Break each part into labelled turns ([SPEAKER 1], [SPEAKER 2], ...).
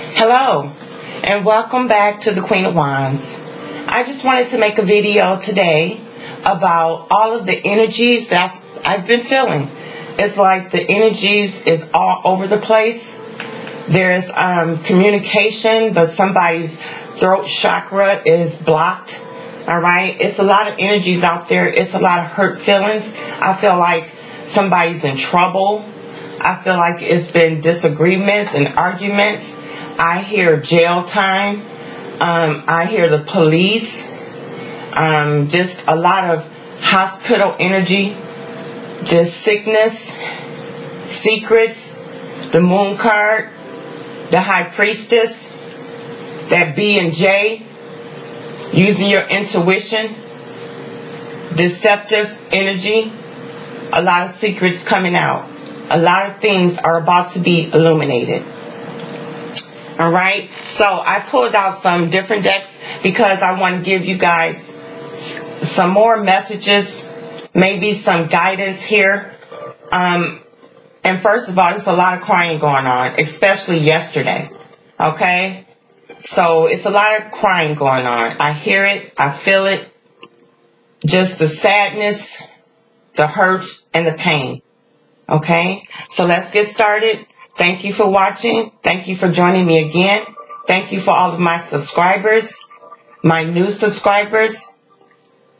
[SPEAKER 1] Hello, and welcome back to the Queen of Wands. I just wanted to make a video today about all of the energies that I've been feeling. It's like the energies is all over the place. There's um, communication, but somebody's throat chakra is blocked. All right. It's a lot of energies out there. It's a lot of hurt feelings. I feel like somebody's in trouble. I feel like it's been disagreements and arguments. I hear jail time. Um, I hear the police. Um, just a lot of hospital energy. Just sickness, secrets, the moon card, the high priestess, that B and J, using your intuition, deceptive energy, a lot of secrets coming out. A lot of things are about to be illuminated. All right. So I pulled out some different decks because I want to give you guys some more messages, maybe some guidance here. Um, and first of all, there's a lot of crying going on, especially yesterday. Okay. So it's a lot of crying going on. I hear it. I feel it. Just the sadness, the hurt, and the pain. Okay. So let's get started. Thank you for watching. Thank you for joining me again. Thank you for all of my subscribers, my new subscribers,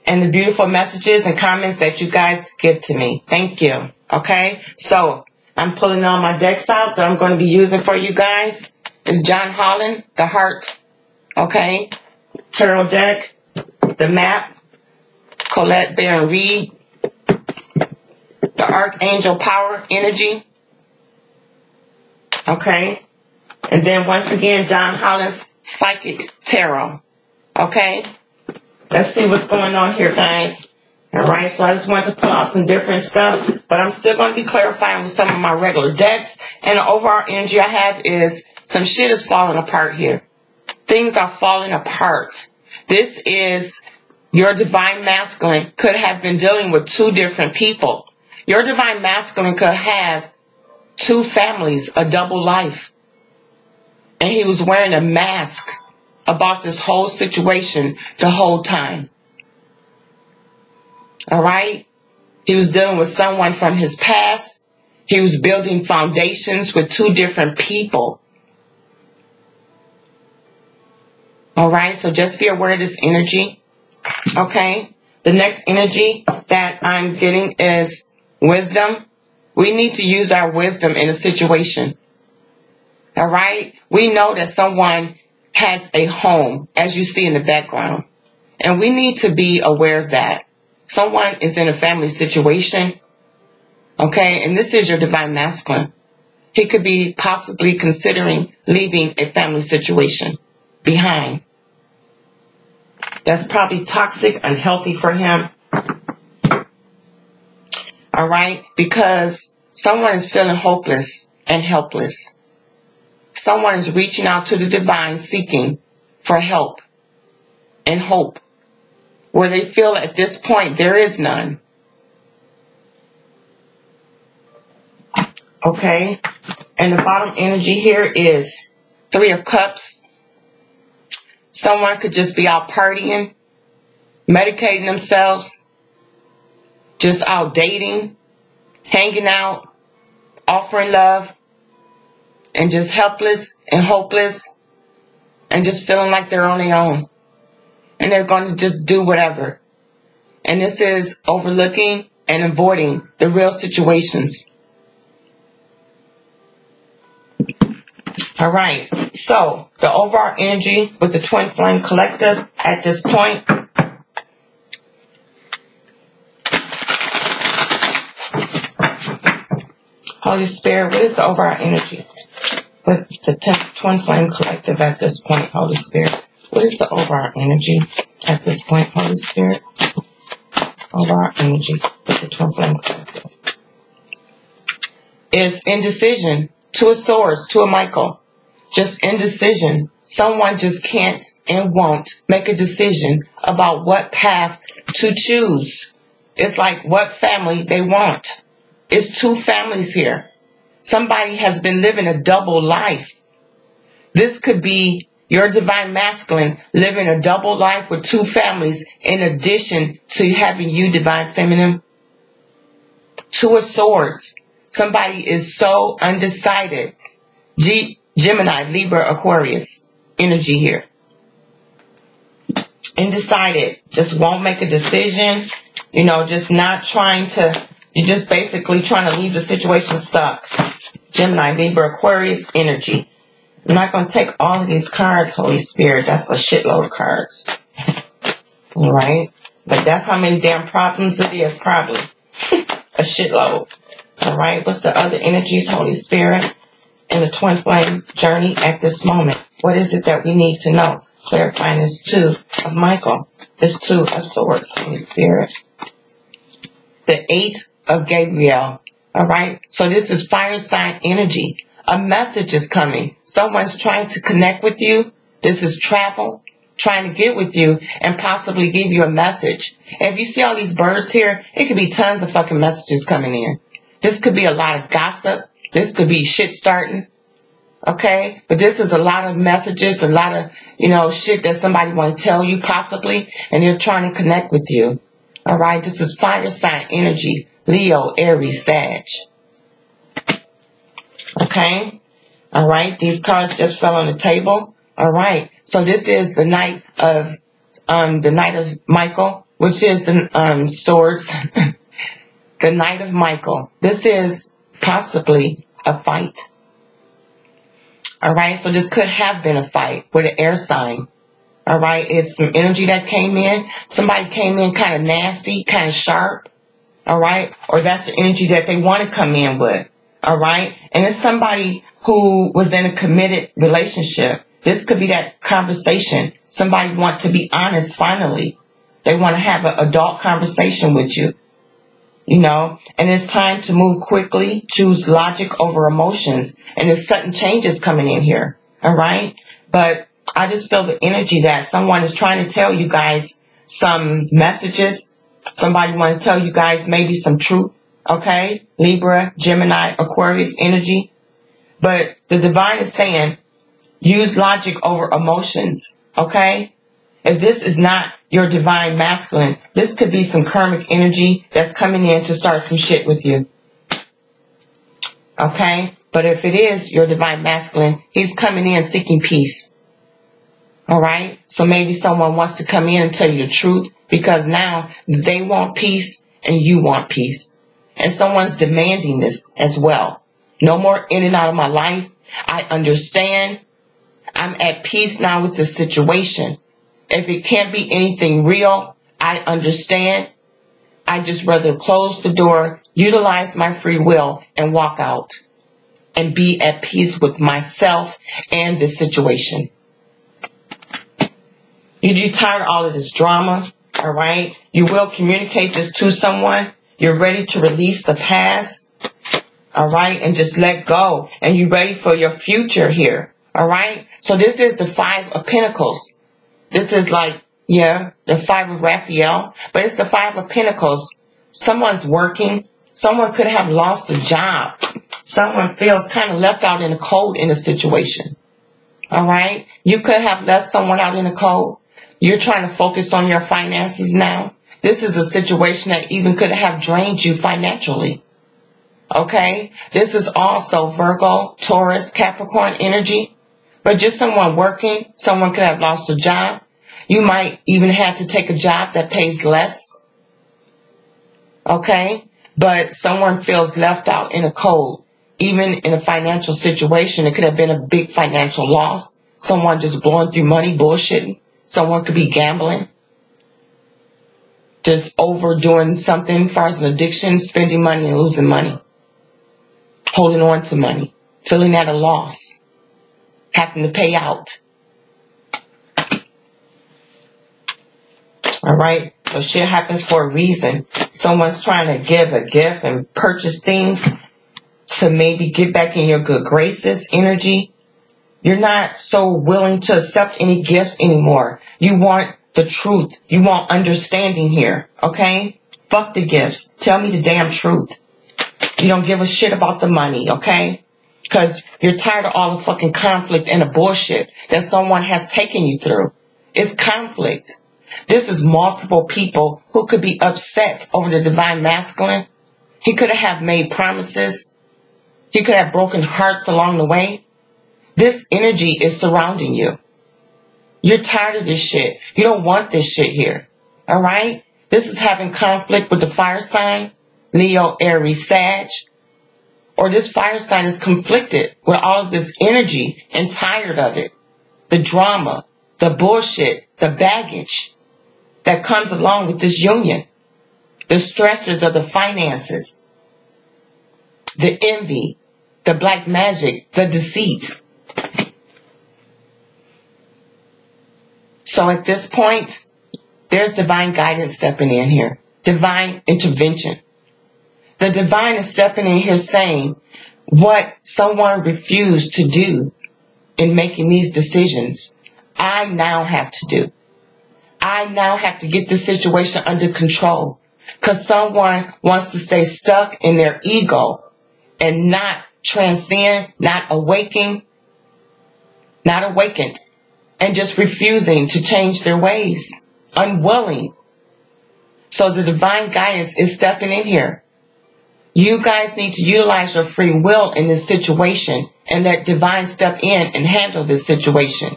[SPEAKER 1] and the beautiful messages and comments that you guys give to me. Thank you. Okay. So I'm pulling all my decks out that I'm going to be using for you guys. It's John Holland, the heart. Okay. Tarot deck, the map, Colette Baron Reid, Archangel Power Energy. Okay. And then once again, John Holland's Psychic Tarot. Okay. Let's see what's going on here, guys. All right, so I just wanted to pull out some different stuff, but I'm still going to be clarifying with some of my regular decks. And the overall energy I have is some shit is falling apart here. Things are falling apart. This is your divine masculine could have been dealing with two different people. Your divine masculine could have two families, a double life. And he was wearing a mask about this whole situation the whole time. All right. He was dealing with someone from his past. He was building foundations with two different people. All right. So just be aware of this energy. Okay. The next energy that I'm getting is wisdom. We need to use our wisdom in a situation. All right. We know that someone has a home, as you see in the background, and we need to be aware of that. Someone is in a family situation. Okay. And this is your divine masculine. He could be possibly considering leaving a family situation behind. That's probably toxic, unhealthy for him. All right. Because someone is feeling hopeless and helpless. Someone is reaching out to the divine seeking for help and hope where they feel at this point there is none. Okay. And the bottom energy here is three of cups. Someone could just be out partying, medicating themselves, just out dating, hanging out, offering love, and just helpless and hopeless and just feeling like they're on their own and they're going to just do whatever. And this is overlooking and avoiding the real situations. All right. So the overall energy with the twin flame collective at this point. Holy Spirit, what is the overall energy with the twin flame collective at this point, Holy Spirit? What is the overall energy at this point, Holy Spirit? Overall energy with the twin flame collective. Is indecision. to a swords, to a Michael. Just indecision. Someone just can't and won't make a decision about what path to choose. It's like what family they want. It's two families here. Somebody has been living a double life This could be your divine masculine living a double life with two families in addition to having you divine feminine. Two of swords. Somebody is so undecided. G- Gemini, Libra, Aquarius energy here. Undecided. Just won't make a decision. You know, just not trying to, you're just basically trying to leave the situation stuck. Gemini, Libra, Aquarius energy. I'm not going to take all of these cards, Holy Spirit. That's a shitload of cards. All right? But that's how many damn problems it is, probably. a shitload. All right? What's the other energies, Holy Spirit, in the twin flame journey at this moment? What is it that we need to know? Clarifying this two of Michael. This two of swords, Holy Spirit. The eight of Gabriel. All right? So this is fireside energy a message is coming. Someone's trying to connect with you. This is travel, trying to get with you and possibly give you a message. And if you see all these birds here, it could be tons of fucking messages coming in. This could be a lot of gossip. This could be shit starting. Okay. But this is a lot of messages, a lot of, you know, shit that somebody want to tell you possibly, and they're trying to connect with you. All right. This is fire sign energy. Leo, Aries, Sag. Okay. All right. These cards just fell on the table. All right. So this is the knight of, um, the knight of Michael, which is the, um, swords. the knight of Michael. This is possibly a fight. All right. So this could have been a fight with an air sign. All right. It's some energy that came in. Somebody came in kind of nasty, kind of sharp. All right. Or that's the energy that they want to come in with. All right. And it's somebody who was in a committed relationship. This could be that conversation. Somebody want to be honest finally. They want to have an adult conversation with you. You know, and it's time to move quickly, choose logic over emotions. And there's sudden changes coming in here. All right. But I just feel the energy that someone is trying to tell you guys some messages. Somebody want to tell you guys maybe some truth okay? Libra, Gemini, Aquarius energy. But the divine is saying, use logic over emotions, okay? If this is not your divine masculine, this could be some karmic energy that's coming in to start some shit with you. Okay? But if it is your divine masculine, he's coming in seeking peace. Alright? So maybe someone wants to come in and tell you the truth because now they want peace and you want peace and someone's demanding this as well. No more in and out of my life. I understand. I'm at peace now with the situation. If it can't be anything real, I understand. I just rather close the door, utilize my free will and walk out and be at peace with myself and this situation. You, are tired of all of this drama, all right? You will communicate this to someone you're ready to release the past. All right. And just let go. And you're ready for your future here. All right. So this is the five of pentacles. This is like, yeah, the five of Raphael, but it's the five of pentacles. Someone's working. Someone could have lost a job. Someone feels kind of left out in the cold in a situation. All right. You could have left someone out in the cold. You're trying to focus on your finances now. This is a situation that even could have drained you financially. Okay. This is also Virgo, Taurus, Capricorn energy, but just someone working. Someone could have lost a job. You might even have to take a job that pays less. Okay. But someone feels left out in a cold. Even in a financial situation, it could have been a big financial loss. Someone just blowing through money, bullshitting. Someone could be gambling just overdoing something as far as an addiction, spending money and losing money, holding on to money, feeling at a loss, having to pay out. All right. So shit happens for a reason. Someone's trying to give a gift and purchase things to maybe get back in your good graces energy. You're not so willing to accept any gifts anymore. You want the truth. You want understanding here, okay? Fuck the gifts. Tell me the damn truth. You don't give a shit about the money, okay? Because you're tired of all the fucking conflict and the bullshit that someone has taken you through. It's conflict. This is multiple people who could be upset over the divine masculine. He could have made promises. He could have broken hearts along the way. This energy is surrounding you. You're tired of this shit. You don't want this shit here. All right? This is having conflict with the fire sign, Leo, Aries, Sag. Or this fire sign is conflicted with all of this energy and tired of it. The drama, the bullshit, the baggage that comes along with this union. The stressors of the finances, the envy, the black magic, the deceit. So at this point, there's divine guidance stepping in here, divine intervention. The divine is stepping in here saying what someone refused to do in making these decisions, I now have to do. I now have to get this situation under control because someone wants to stay stuck in their ego and not transcend, not awaken, not awakened, and just refusing to change their ways, unwilling. So the divine guidance is stepping in here. You guys need to utilize your free will in this situation and let divine step in and handle this situation.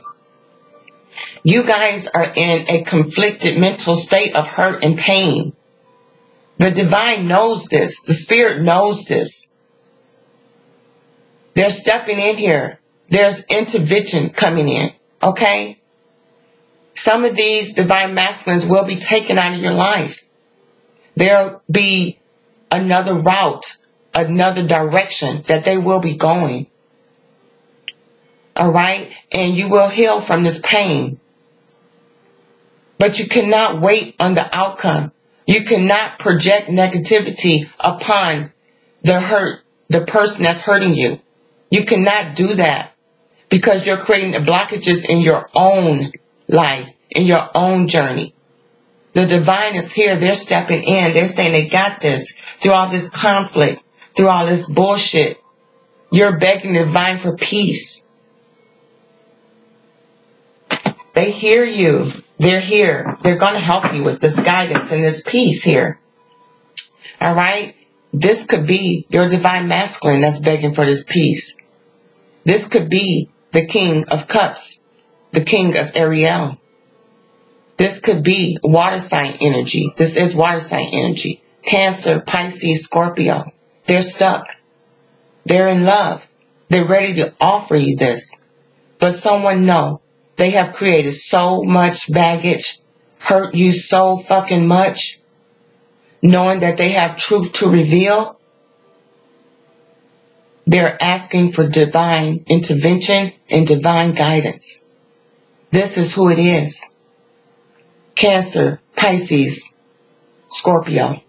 [SPEAKER 1] You guys are in a conflicted mental state of hurt and pain. The divine knows this. The spirit knows this. They're stepping in here. There's intervention coming in. Okay? Some of these divine masculines will be taken out of your life. There'll be another route, another direction that they will be going. All right? And you will heal from this pain. But you cannot wait on the outcome. You cannot project negativity upon the hurt, the person that's hurting you. You cannot do that because you're creating blockages in your own life, in your own journey. The divine is here. They're stepping in. They're saying they got this through all this conflict, through all this bullshit. You're begging the divine for peace. They hear you. They're here. They're going to help you with this guidance and this peace here. All right. This could be your divine masculine that's begging for this peace. This could be the king of cups, the king of Ariel. This could be water sign energy. This is water sign energy. Cancer, Pisces, Scorpio. They're stuck. They're in love. They're ready to offer you this. But someone know they have created so much baggage, hurt you so fucking much, knowing that they have truth to reveal. They're asking for divine intervention and divine guidance. This is who it is. Cancer, Pisces, Scorpio.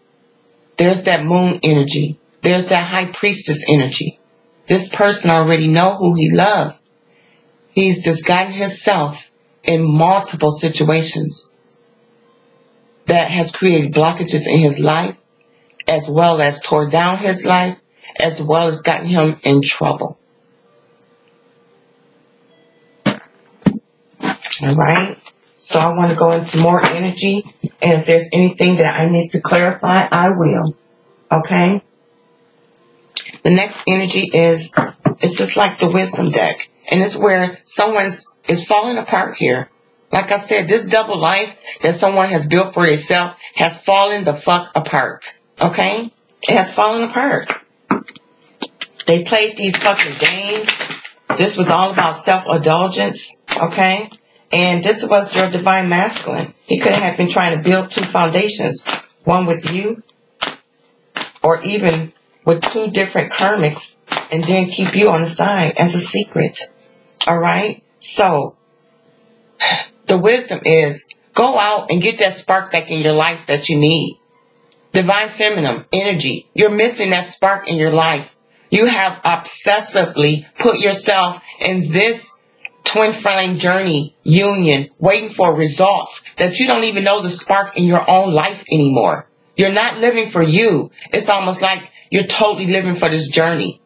[SPEAKER 1] There's that moon energy. There's that high priestess energy. This person already know who he loved. He's gotten himself in multiple situations that has created blockages in his life, as well as tore down his life, as well as gotten him in trouble. All right. So I want to go into more energy. And if there's anything that I need to clarify, I will. Okay. The next energy is, it's just like the wisdom deck. And it's where someone's is falling apart here. Like I said, this double life that someone has built for itself has fallen the fuck apart. Okay? It has fallen apart. They played these fucking games. This was all about self-indulgence. Okay? And this was your divine masculine. He could have been trying to build two foundations, one with you, or even with two different karmics, and then keep you on the side as a secret. All right? So, the wisdom is go out and get that spark back in your life that you need. Divine feminine energy. You're missing that spark in your life. You have obsessively put yourself in this twin flame journey union waiting for results that you don't even know the spark in your own life anymore. You're not living for you. It's almost like you're totally living for this journey.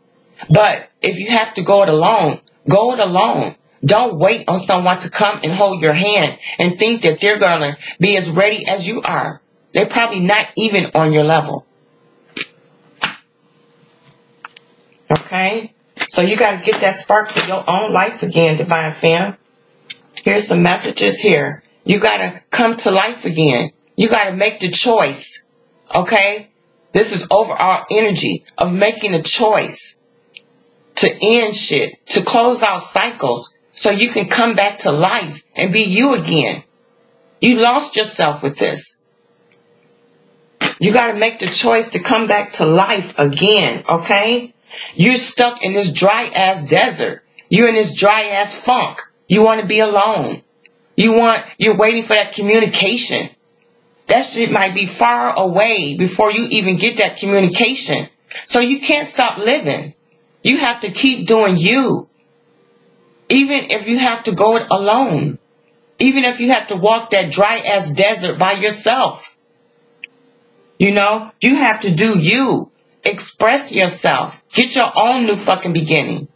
[SPEAKER 1] But if you have to go it alone, go it alone. Don't wait on someone to come and hold your hand and think that they're going to be as ready as you are. They're probably not even on your level. Okay? So you got to get that spark for your own life again, Divine Fam. Here's some messages here. You got to come to life again. You got to make the choice. Okay? This is overall energy of making a choice to end shit, to close out cycles so you can come back to life and be you again. You lost yourself with this. You got to make the choice to come back to life again, okay? You're stuck in this dry ass desert. You're in this dry ass funk. You want to be alone. You want, you're waiting for that communication. That shit might be far away before you even get that communication. So you can't stop living. You have to keep doing you. Even if you have to go it alone. Even if you have to walk that dry ass desert by yourself. You know, you have to do you. Express yourself. Get your own new fucking beginning.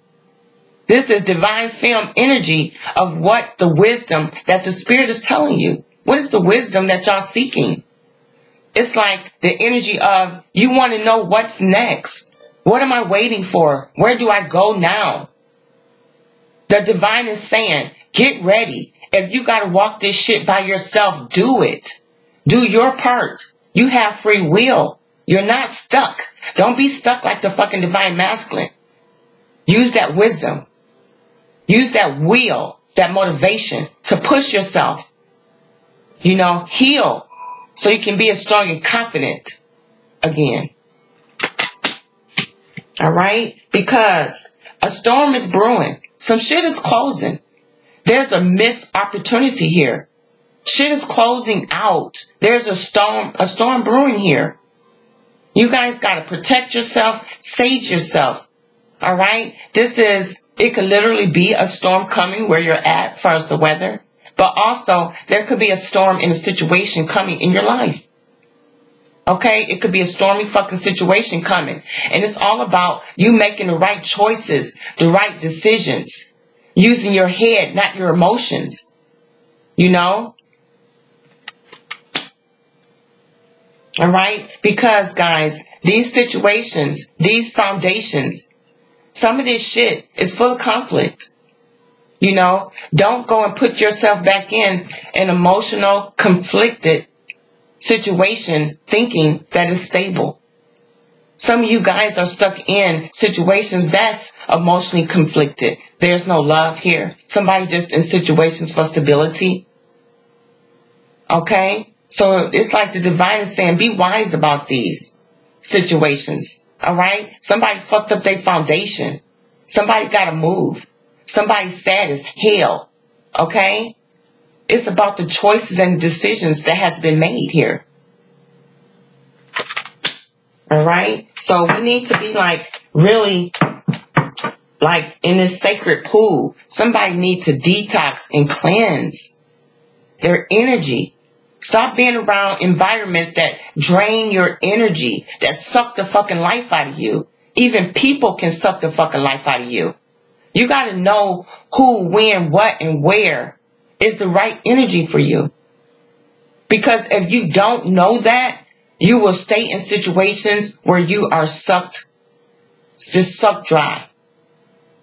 [SPEAKER 1] This is divine film energy of what the wisdom that the spirit is telling you. What is the wisdom that y'all seeking? It's like the energy of you want to know what's next. What am I waiting for? Where do I go now? The divine is saying, get ready. If you got to walk this shit by yourself, do it. Do your part. You have free will. You're not stuck. Don't be stuck like the fucking divine masculine. Use that wisdom. Use that will, that motivation to push yourself. You know, heal so you can be as strong and confident again. All right? Because a storm is brewing. Some shit is closing. There's a missed opportunity here. Shit is closing out. There's a storm, a storm brewing here. You guys got to protect yourself, sage yourself. All right. This is, it could literally be a storm coming where you're at far as the weather, but also there could be a storm in a situation coming in your life. Okay. It could be a stormy fucking situation coming. And it's all about you making the right choices, the right decisions, using your head, not your emotions. You know, All right? Because, guys, these situations, these foundations, some of this shit is full of conflict. You know, don't go and put yourself back in an emotional, conflicted situation thinking that is stable. Some of you guys are stuck in situations that's emotionally conflicted. There's no love here. Somebody just in situations for stability. Okay? So it's like the divine is saying, be wise about these situations. All right. Somebody fucked up their foundation. Somebody got to move. Somebody's sad as hell. Okay. It's about the choices and decisions that has been made here. All right. So we need to be like really like in this sacred pool. Somebody needs to detox and cleanse their energy Stop being around environments that drain your energy, that suck the fucking life out of you. Even people can suck the fucking life out of you. You gotta know who, when, what, and where is the right energy for you. Because if you don't know that, you will stay in situations where you are sucked, just sucked dry.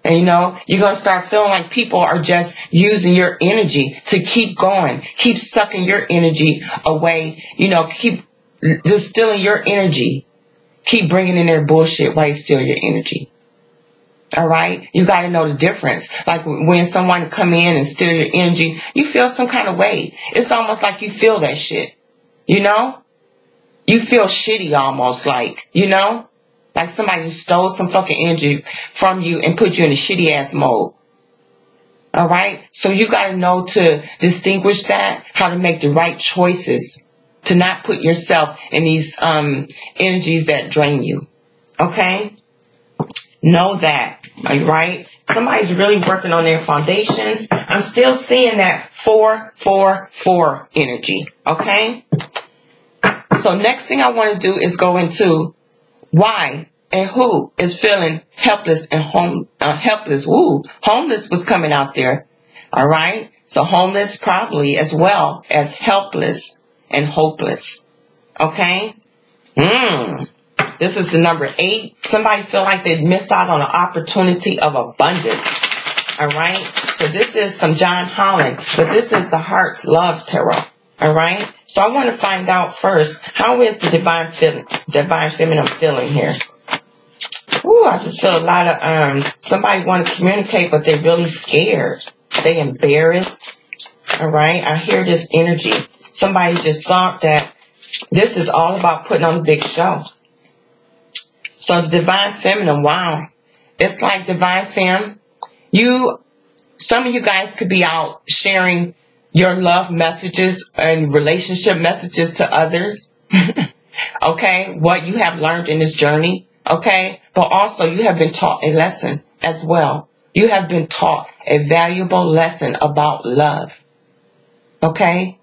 [SPEAKER 1] And you know, you're going to start feeling like people are just using your energy to keep going, keep sucking your energy away, you know, keep distilling your energy, keep bringing in their bullshit while you steal your energy. All right. You got to know the difference. Like when someone come in and steal your energy, you feel some kind of way. It's almost like you feel that shit. You know? You feel shitty almost like, you know? Like somebody stole some fucking energy from you and put you in a shitty ass mode. All right. So you got to know to distinguish that, how to make the right choices to not put yourself in these, um, energies that drain you. Okay. Know that. All right. Somebody's really working on their foundations. I'm still seeing that four, four, four energy. Okay. So next thing I want to do is go into why and who is feeling helpless and home uh, helpless? Woo homeless was coming out there. All right? So homeless probably as well as helpless and hopeless. Okay? Mm. this is the number eight. Somebody feel like they missed out on an opportunity of abundance. All right? So this is some john holland but this is the heart love tarot all right so i want to find out first how is the divine feeling divine feminine feeling here Ooh, I just feel a lot of um somebody want to communicate, but they're really scared. They embarrassed. All right, I hear this energy. Somebody just thought that this is all about putting on a big show. So the divine feminine, wow, it's like divine fem. You, some of you guys could be out sharing your love messages and relationship messages to others. okay, what you have learned in this journey Okay. But also you have been taught a lesson as well. You have been taught a valuable lesson about love. Okay.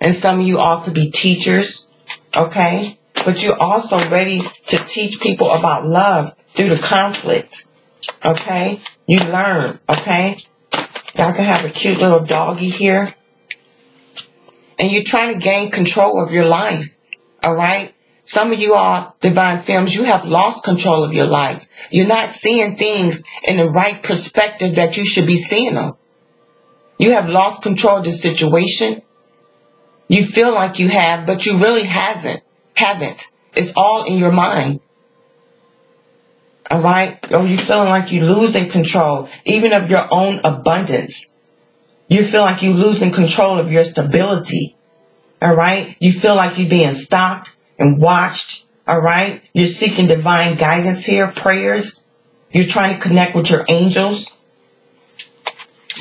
[SPEAKER 1] And some of you all could be teachers. Okay. But you're also ready to teach people about love through the conflict. Okay. You learn. Okay. Y'all can have a cute little doggy here. And you're trying to gain control of your life. All right. Some of you are divine films. you have lost control of your life. You're not seeing things in the right perspective that you should be seeing them. You have lost control of the situation. You feel like you have, but you really hasn't, haven't. It's all in your mind. All right? Or you feeling like you're losing control, even of your own abundance. You feel like you're losing control of your stability. All right? You feel like you're being stopped and watched. All right. You're seeking divine guidance here, prayers. You're trying to connect with your angels.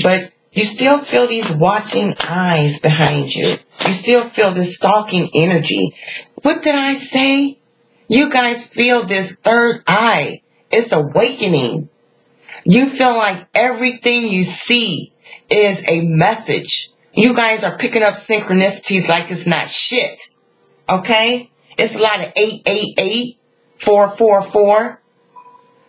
[SPEAKER 1] But you still feel these watching eyes behind you. You still feel this stalking energy. What did I say? You guys feel this third eye. It's awakening. You feel like everything you see is a message. You guys are picking up synchronicities like it's not shit. Okay? It's a lot of 888, 444.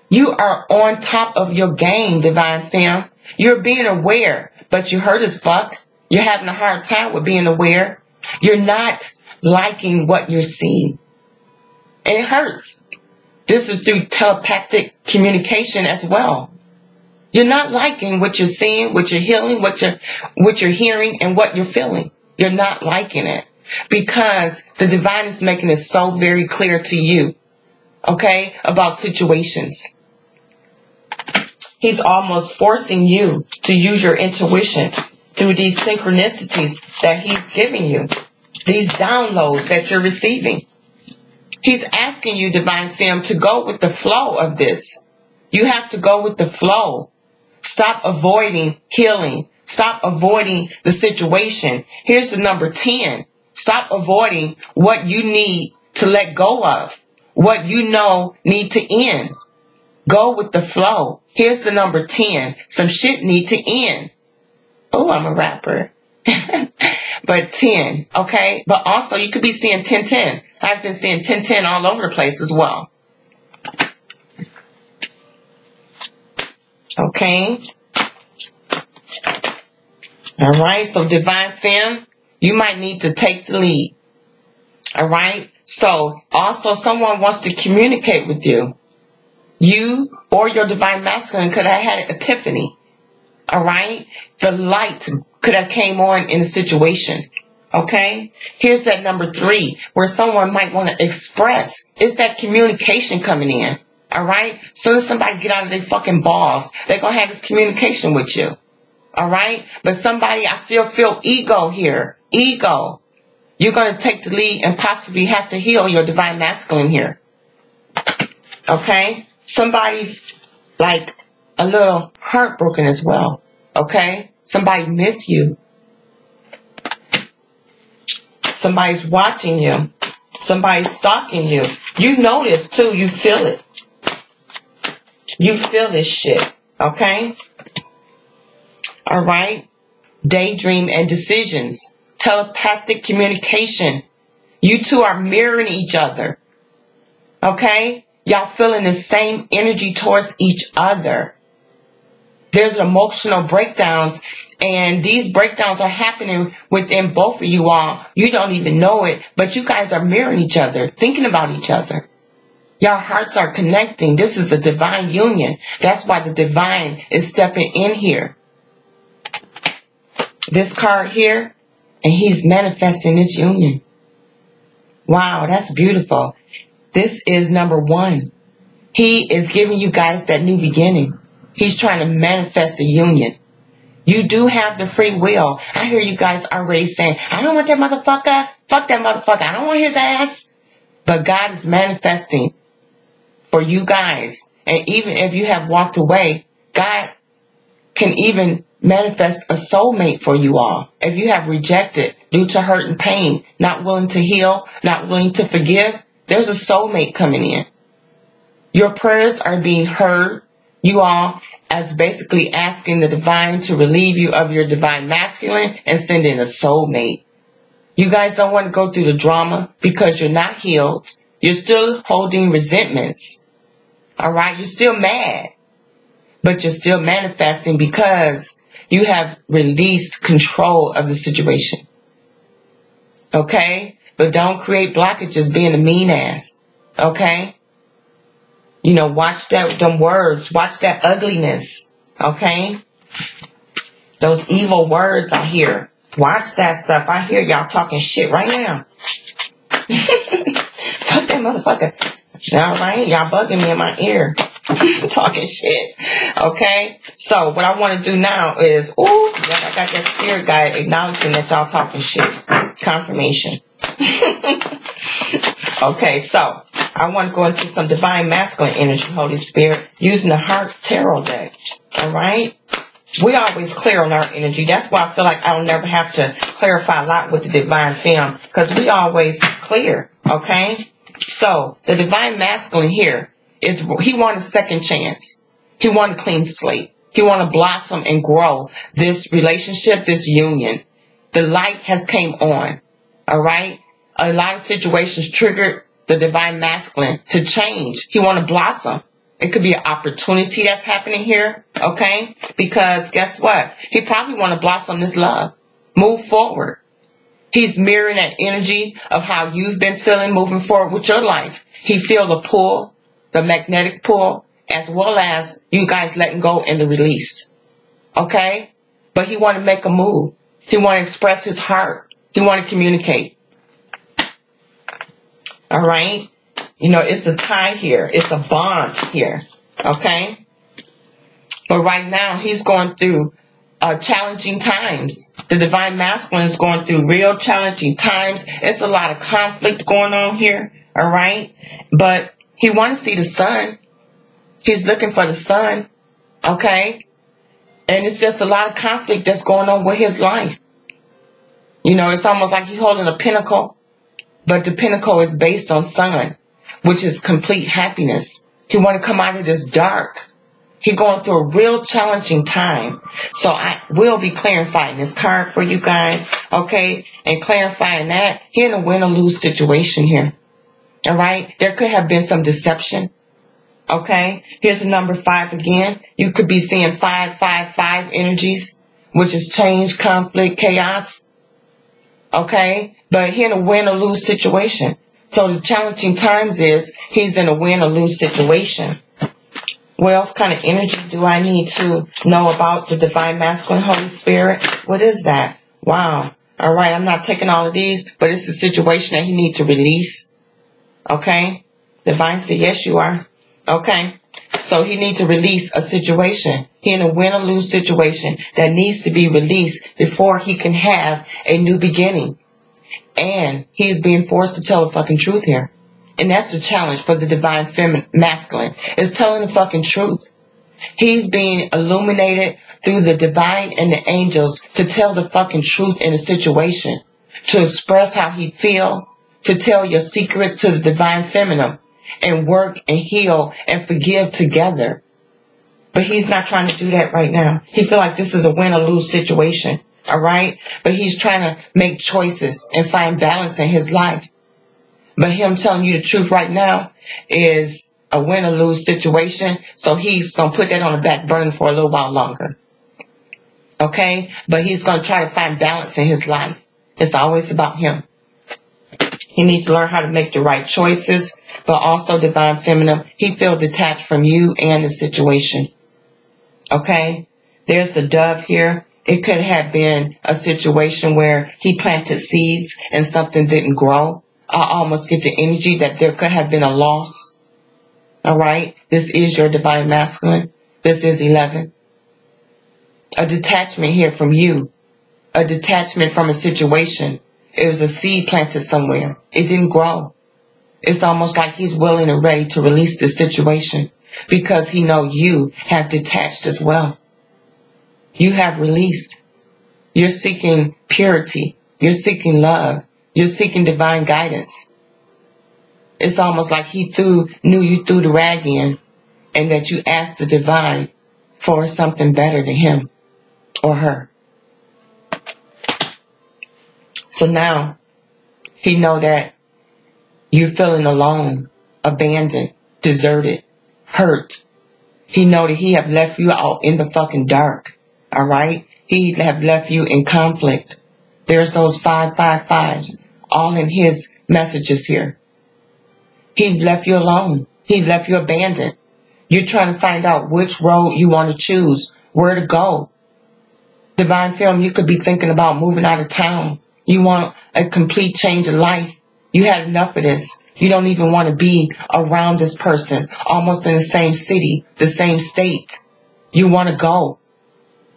[SPEAKER 1] You are on top of your game, divine fam. You're being aware, but you hurt as fuck. You're having a hard time with being aware. You're not liking what you're seeing. And it hurts. This is through telepathic communication as well. You're not liking what you're seeing, what you're hearing, what you're, what you're hearing, and what you're feeling. You're not liking it because the divine is making it so very clear to you, okay, about situations. He's almost forcing you to use your intuition through these synchronicities that he's giving you, these downloads that you're receiving. He's asking you, divine femme, to go with the flow of this. You have to go with the flow. Stop avoiding healing. Stop avoiding the situation. Here's the number 10. Stop avoiding what you need to let go of, what you know need to end. Go with the flow. Here's the number 10. Some shit need to end. Oh, I'm a rapper. but 10, okay? But also you could be seeing 1010. I've been seeing 1010 all over the place as well. Okay? All right, so divine femme, you might need to take the lead. All right. So also someone wants to communicate with you. You or your divine masculine could have had an epiphany. All right. The light could have came on in a situation. Okay. Here's that number three where someone might want to express. Is that communication coming in? All right. Soon as somebody get out of their fucking balls, they're going to have this communication with you. All right. But somebody, I still feel ego here ego. You're going to take the lead and possibly have to heal your divine masculine here. Okay? Somebody's like a little heartbroken as well. Okay? Somebody missed you. Somebody's watching you. Somebody's stalking you. You know this too. You feel it. You feel this shit. Okay? All right? Daydream and decisions telepathic communication. You two are mirroring each other. Okay? Y'all feeling the same energy towards each other. There's emotional breakdowns and these breakdowns are happening within both of you all. You don't even know it, but you guys are mirroring each other, thinking about each other. Your hearts are connecting. This is the divine union. That's why the divine is stepping in here. This card here, and he's manifesting this union. Wow, that's beautiful. This is number one. He is giving you guys that new beginning. He's trying to manifest a union. You do have the free will. I hear you guys already saying, I don't want that motherfucker. Fuck that motherfucker. I don't want his ass. But God is manifesting for you guys. And even if you have walked away, God can even manifest a soulmate for you all. If you have rejected due to hurt and pain, not willing to heal, not willing to forgive, there's a soulmate coming in. Your prayers are being heard. You all as basically asking the divine to relieve you of your divine masculine and send in a soulmate. You guys don't want to go through the drama because you're not healed. You're still holding resentments. All right. You're still mad, but you're still manifesting because you have released control of the situation. Okay. But don't create blockages being a mean ass. Okay. You know, watch that, them words, watch that ugliness. Okay. Those evil words I hear. Watch that stuff. I hear y'all talking shit right now. Fuck that motherfucker. All right. Y'all bugging me in my ear. talking shit. Okay. So what I want to do now is, ooh, I got that spirit guide acknowledging that y'all talking shit. Confirmation. okay. So I want to go into some divine masculine energy, Holy Spirit, using the heart tarot deck. All right. We always clear on our energy. That's why I feel like I don't never have to clarify a lot with the divine film because we always clear. Okay. So the divine masculine here is he want a second chance. He want a clean slate. He want to blossom and grow this relationship, this union. The light has came on. All right. A lot of situations triggered the divine masculine to change. He want to blossom. It could be an opportunity that's happening here. Okay. Because guess what? He probably want to blossom this love. Move forward. He's mirroring that energy of how you've been feeling moving forward with your life. He feel the pull, the magnetic pull, as well as you guys letting go and the release. Okay? But he want to make a move. He want to express his heart. He want to communicate. All right. You know, it's a tie here. It's a bond here. Okay. But right now he's going through uh, challenging times. The divine masculine is going through real challenging times. It's a lot of conflict going on here. All right. But he wants to see the sun. He's looking for the sun. Okay. And it's just a lot of conflict that's going on with his life. You know, it's almost like he's holding a pinnacle but the pinnacle is based on sun, which is complete happiness. He want to come out of this dark. He going through a real challenging time. So I will be clarifying this card for you guys, okay? And clarifying that he in a win or lose situation here. All right? There could have been some deception. Okay? Here's the number five again. You could be seeing five, five, five energies, which is change, conflict, chaos. Okay? But he in a win or lose situation. So the challenging times is he's in a win or lose situation. What else kind of energy do I need to know about the divine masculine Holy Spirit? What is that? Wow. All right. I'm not taking all of these, but it's a situation that he needs to release. Okay. Divine said, yes, you are. Okay. So he needs to release a situation. He in a win or lose situation that needs to be released before he can have a new beginning. And he is being forced to tell the fucking truth here. And that's the challenge for the divine feminine masculine is telling the fucking truth. He's being illuminated through the divine and the angels to tell the fucking truth in a situation, to express how he feel, to tell your secrets to the divine feminine and work and heal and forgive together. But he's not trying to do that right now. He feel like this is a win or lose situation. All right. But he's trying to make choices and find balance in his life. But him telling you the truth right now is a win or lose situation. So he's going to put that on the back burner for a little while longer. Okay. But he's going to try to find balance in his life. It's always about him. He needs to learn how to make the right choices, but also divine feminine. He feel detached from you and the situation. Okay. There's the dove here. It could have been a situation where he planted seeds and something didn't grow. I almost get the energy that there could have been a loss. All right. This is your divine masculine. This is 11. A detachment here from you. A detachment from a situation. It was a seed planted somewhere. It didn't grow. It's almost like he's willing and ready to release this situation because he know you have detached as well. You have released. You're seeking purity. You're seeking love. You're seeking divine guidance. It's almost like he threw, knew you threw the rag in and that you asked the divine for something better than him or her. So now he know that you're feeling alone, abandoned, deserted, hurt. He know that he have left you out in the fucking dark. All right. He have left you in conflict. There's those five, five, fives all in his messages here. He left you alone. He left you abandoned. You're trying to find out which road you want to choose, where to go. Divine Fem, you could be thinking about moving out of town. You want a complete change of life. You had enough of this. You don't even want to be around this person, almost in the same city, the same state. You want to go.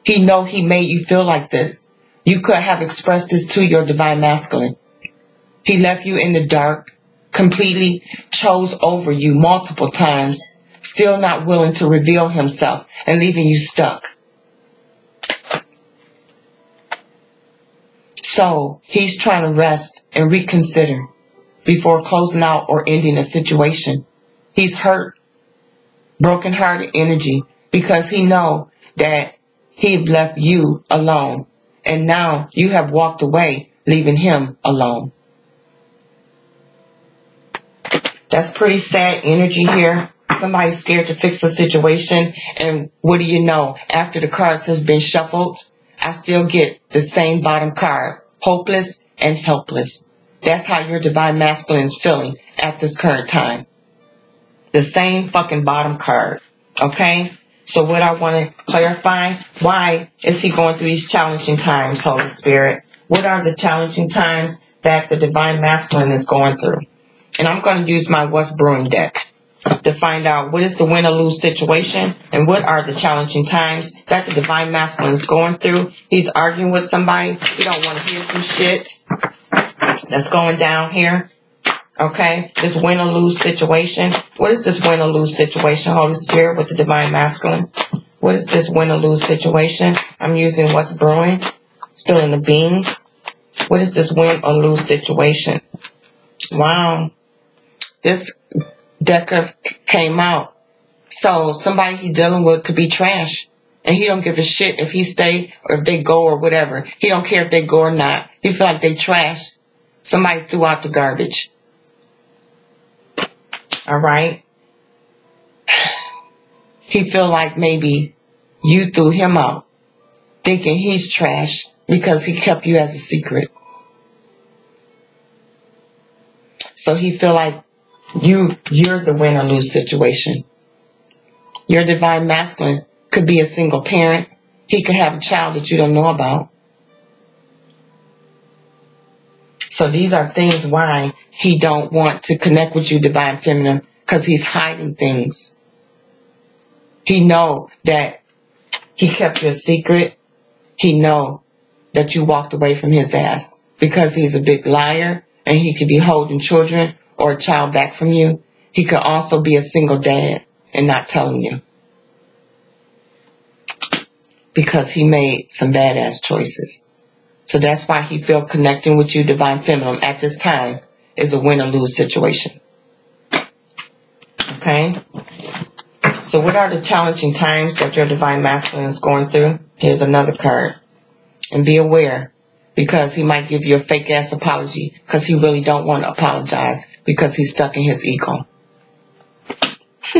[SPEAKER 1] He know he made you feel like this. You could have expressed this to your divine masculine. He left you in the dark, completely chose over you multiple times, still not willing to reveal himself and leaving you stuck. So he's trying to rest and reconsider before closing out or ending a situation. He's hurt, broken hearted energy because he know that he left you alone and now you have walked away leaving him alone. That's pretty sad energy here. Somebody's scared to fix a situation. And what do you know? After the cards has been shuffled, I still get the same bottom card. Hopeless and helpless. That's how your divine masculine is feeling at this current time. The same fucking bottom card. Okay? So what I want to clarify, why is he going through these challenging times, Holy Spirit? What are the challenging times that the divine masculine is going through? and I'm going to use my What's Brewing deck to find out what is the win or lose situation and what are the challenging times that the divine masculine is going through. He's arguing with somebody. He don't want to hear some shit that's going down here. Okay, this win or lose situation. What is this win or lose situation, Holy Spirit, with the divine masculine? What is this win or lose situation? I'm using what's brewing, spilling the beans. What is this win or lose situation? Wow this deck of came out. So somebody he dealing with could be trash. And he don't give a shit if he stay or if they go or whatever. He don't care if they go or not. He feel like they trash. Somebody threw out the garbage. All right. He feel like maybe you threw him out thinking he's trash because he kept you as a secret. So he feel like you, you're the win or lose situation. Your divine masculine could be a single parent. He could have a child that you don't know about. So these are things why he don't want to connect with you, divine feminine, because he's hiding things. He know that he kept your secret. He know that you walked away from his ass because he's a big liar and he could be holding children or a child back from you, he could also be a single dad and not telling you. Because he made some badass choices. So that's why he felt connecting with you, divine feminine, at this time is a win or lose situation. Okay? So what are the challenging times that your divine masculine is going through? Here's another card. And be aware because he might give you a fake ass apology because he really don't want to apologize because he's stuck in his ego.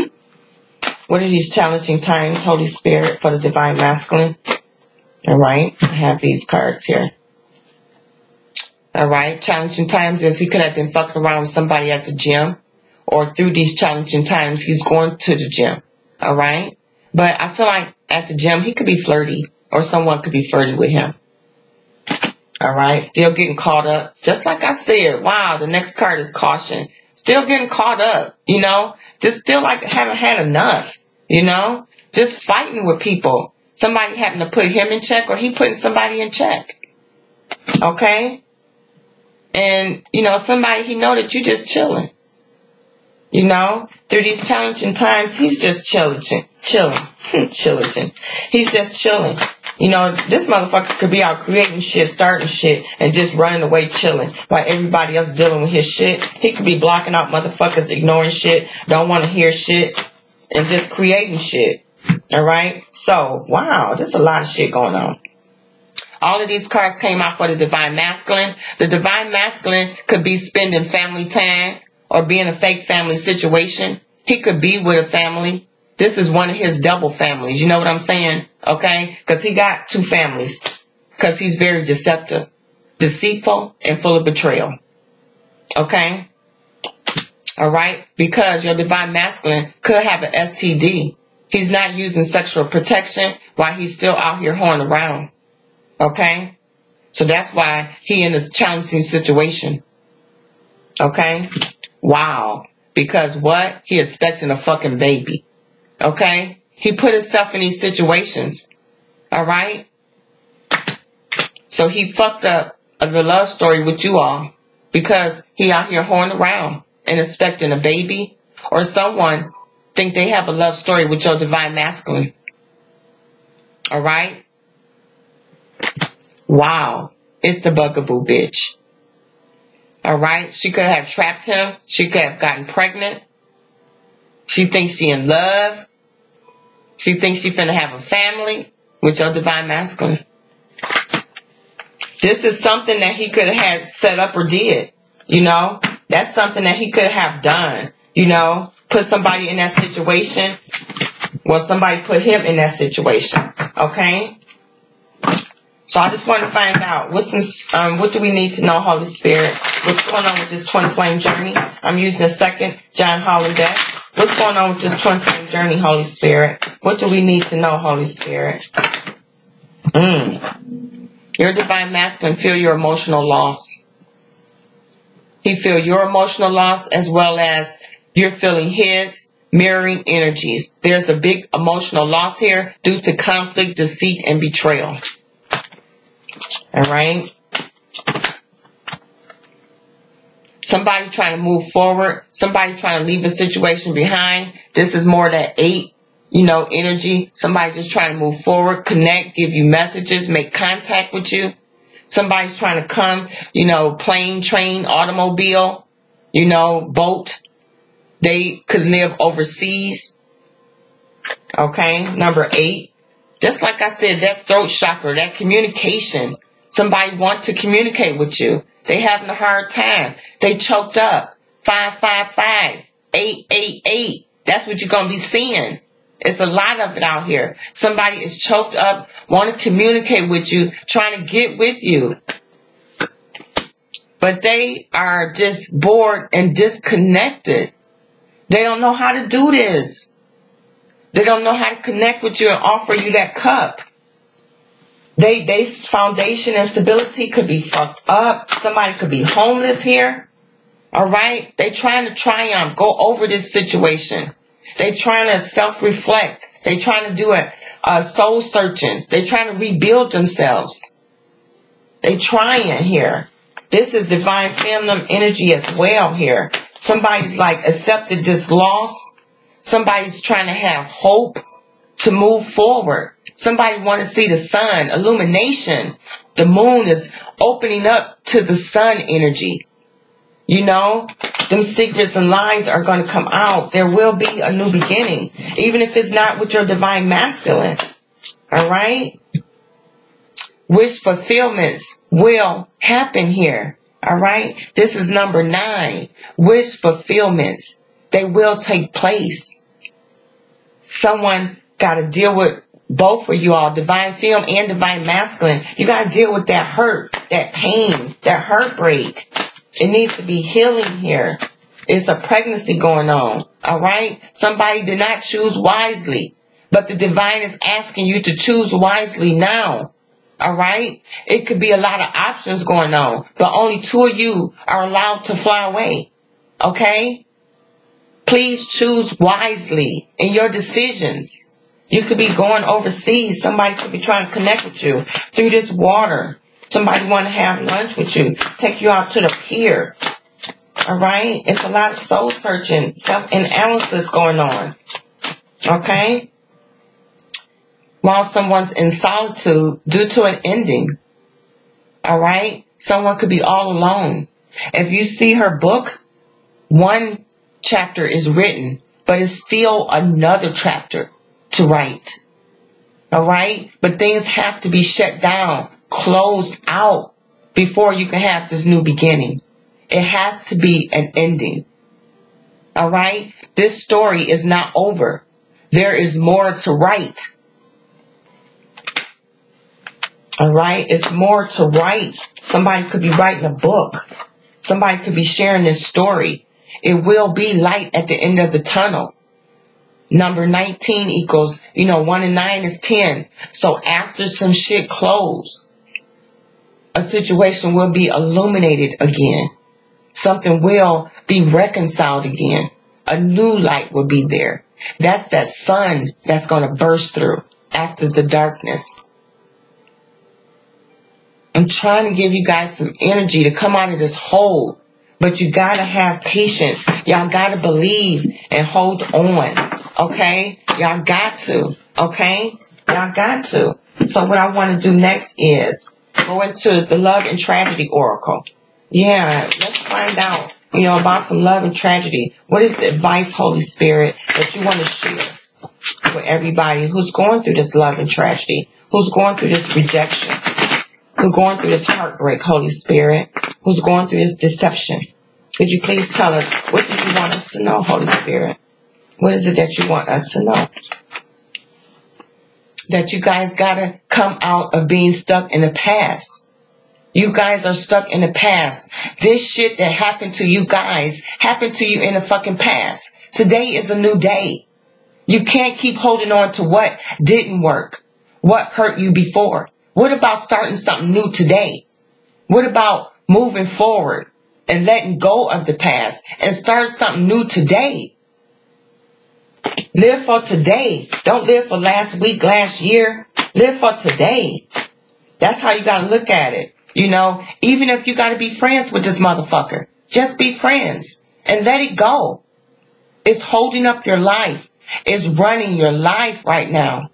[SPEAKER 1] what are these challenging times, Holy Spirit, for the divine masculine? All right, I have these cards here. All right, challenging times is he could have been fucking around with somebody at the gym, or through these challenging times, he's going to the gym. All right, but I feel like at the gym, he could be flirty, or someone could be flirty with him. All right, still getting caught up. Just like I said, wow, the next card is caution. Still getting caught up, you know, just still like haven't had enough, you know, just fighting with people somebody having to put him in check or he putting somebody in check. Okay? And, you know, somebody he know that you just chilling. You know, through these challenging times, he's just chilling, chilling, chilling. He's just chilling. You know, this motherfucker could be out creating shit, starting shit, and just running away chilling while everybody else dealing with his shit. He could be blocking out motherfuckers, ignoring shit, don't want to hear shit, and just creating shit. All right. So, wow, there's a lot of shit going on. All of these cards came out for the divine masculine. The divine masculine could be spending family time or be in a fake family situation. He could be with a family. This is one of his double families. You know what I'm saying? Okay. Cause he got two families. Cause he's very deceptive, deceitful, and full of betrayal. Okay. All right. Because your divine masculine could have an STD He's not using sexual protection while he's still out here horn around. Okay? So that's why he in this challenging situation. Okay? Wow. Because what? He expecting a fucking baby. Okay? He put himself in these situations. Alright? So he fucked up uh, the love story with you all because he out here horn around and expecting a baby or someone think they have a love story with your divine masculine. All right? Wow. It's the bugaboo bitch. All right? She could have trapped him. She could have gotten pregnant. She thinks she in love. She thinks she finna have a family with your divine masculine. This is something that he could have set up or did. You know? That's something that he could have done. You know? put somebody in that situation, well, somebody put him in that situation. Okay? So I just want to find out what's some, um, what do we need to know, Holy Spirit? What's going on with this twin flame journey? I'm using the second John Holland deck. What's going on with this twin flame journey, Holy Spirit? What do we need to know, Holy Spirit? Mm. Your divine masculine feel your emotional loss. He feel your emotional loss as well as you're feeling his mirroring energies. There's a big emotional loss here due to conflict, deceit, and betrayal. All right. Somebody trying to move forward, somebody trying to leave a situation behind. This is more that eight, you know, energy. Somebody just trying to move forward, connect, give you messages, make contact with you. Somebody's trying to come, you know, plane, train, automobile, you know, boat, they could live overseas. Okay. Number eight. Just like I said, that throat chakra, that communication. Somebody want to communicate with you. They having a hard time. They choked up. 555, 888. That's what you're going to be seeing. It's a lot of it out here. Somebody is choked up, want to communicate with you, trying to get with you. But they are just bored and disconnected. They don't know how to do this. They don't know how to connect with you and offer you that cup. They, they foundation and stability could be fucked up. Somebody could be homeless here. All right. They trying to triumph, go over this situation. They trying to self-reflect. They trying to do a, a soul searching. They trying to rebuild themselves. They trying here. This is divine feminine energy as well here. Somebody's like accepted this loss. Somebody's trying to have hope to move forward. Somebody want to see the sun, illumination. The moon is opening up to the sun energy. You know, them secrets and lies are going to come out. There will be a new beginning, even if it's not with your divine masculine. All right? Wish fulfillments will happen here. All right. This is number nine. Wish fulfillments. They will take place. someone got to deal with both of you all, divine fem and divine masculine. You got to deal with that hurt, that pain, that heartbreak. It needs to be healing here. It's a pregnancy going on. All right. Somebody did not choose wisely, but the divine is asking you to choose wisely now. All right. It could be a lot of options going on, but only two of you are allowed to fly away. Okay. Please choose wisely in your decisions. You could be going overseas. Somebody could be trying to connect with you through this water. Somebody want to have lunch with you, take you out to the pier. All right. It's a lot of soul searching, self analysis going on. Okay. While someone's in solitude due to an ending. All right. Someone could be all alone. If you see her book, one chapter is written, but it's still another chapter to write. All right. But things have to be shut down, closed out before you can have this new beginning. It has to be an ending. All right. This story is not over. There is more to write. All right. It's more to write. Somebody could be writing a book. Somebody could be sharing this story. It will be light at the end of the tunnel. Number 19 equals, you know, 1 and 9 is 10. So after some shit close, a situation will be illuminated again. Something will be reconciled again. A new light will be there. That's that sun that's going to burst through after the darkness. I'm trying to give you guys some energy to come out of this hole. But you gotta have patience. Y'all gotta believe and hold on. Okay? Y'all got to. Okay? Y'all got to. So what I want to do next is go into the love and tragedy oracle. Yeah, let's find out, you know, about some love and tragedy. What is the advice, Holy Spirit, that you want to share with everybody who's going through this love and tragedy, who's going through this rejection, who's going through this heartbreak, Holy Spirit, who's going through this deception? Could you please tell us what do you want us to know, Holy Spirit? What is it that you want us to know? That you guys gotta come out of being stuck in the past you guys are stuck in the past. This shit that happened to you guys happened to you in the fucking past. Today is a new day. You can't keep holding on to what didn't work, what hurt you before. What about starting something new today? What about moving forward and letting go of the past and start something new today? Live for today. Don't live for last week, last year. Live for today. That's how you gotta look at it. You know, even if you gotta be friends with this motherfucker, just be friends and let it go. It's holding up your life. It's running your life right now.